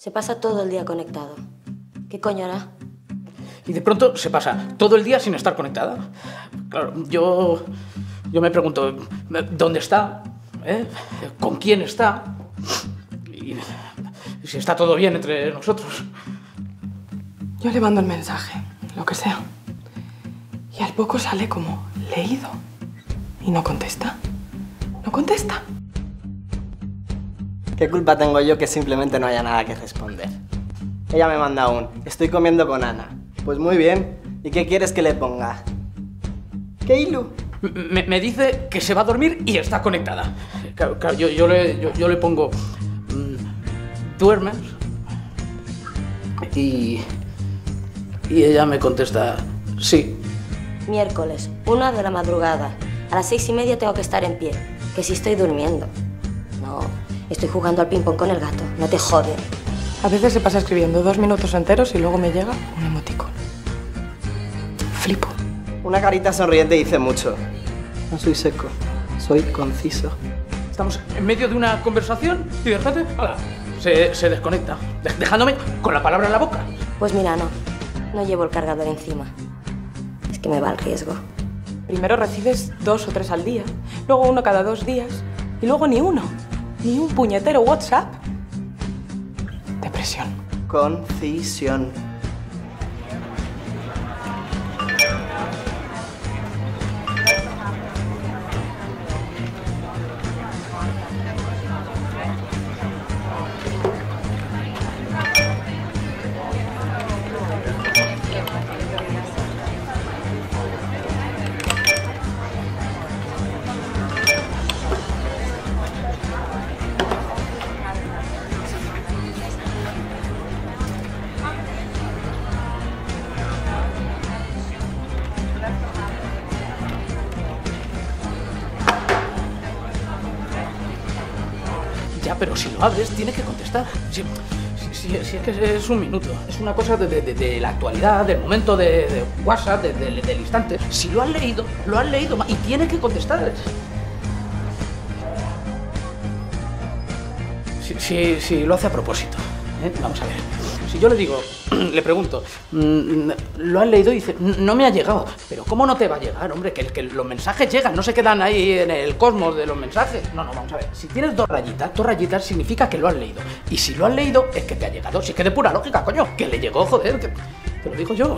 Se pasa todo el día conectado. ¿Qué coño hará? Y de pronto se pasa todo el día sin estar conectada. Claro, yo, yo me pregunto, ¿dónde está? ¿Eh? ¿Con quién está? Y, y si está todo bien entre nosotros. Yo le mando el mensaje, lo que sea. Y al poco sale como leído. Y no contesta. No contesta. ¿Qué culpa tengo yo que simplemente no haya nada que responder? Ella me manda un, estoy comiendo con Ana. Pues muy bien. ¿Y qué quieres que le ponga? ¿Qué ilu? Me, me dice que se va a dormir y está conectada. Claro, claro, yo, yo le, yo, yo le pongo, mm, ¿duermes? Y, y ella me contesta, sí. Miércoles, una de la madrugada. A las seis y media tengo que estar en pie. Que si estoy durmiendo. No, estoy jugando al ping-pong con el gato. No te jode. A veces se pasa escribiendo dos minutos enteros y luego me llega un emoticono. Flipo. Una carita sonriente dice mucho. No soy seco, soy conciso. Estamos en medio de una conversación y de repente, ¡hala! Se, se desconecta, de- dejándome con la palabra en la boca. Pues mira, no. No llevo el cargador encima. Es que me va el riesgo. Primero recibes dos o tres al día, luego uno cada dos días y luego ni uno. Ni un puñetero WhatsApp. Depresión. Concisión. Pero si lo abres, tiene que contestar. Si, si- es que es un minuto, es una cosa de, de- de- la actualidad, del momento de, WhatsApp, de- de- del instante. Si lo has leído, lo has leído y tiene que contestar. Si lo hace a propósito. ¿eh? Vamos a ver. Si yo le digo, le pregunto, mm, ¿lo has leído? Y dice, no me ha llegado. Pero ¿cómo no te va a llegar, hombre? Que, que los mensajes llegan, no se quedan ahí en el cosmos de los mensajes. No, no, vamos a ver. Si tienes dos rayitas, dos rayitas significa que lo has leído. Y si lo has leído, es que te ha llegado. Si es que de pura lógica, coño, que le llegó, joder. que- te lo digo yo.